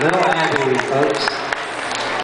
Little Abbey, folks.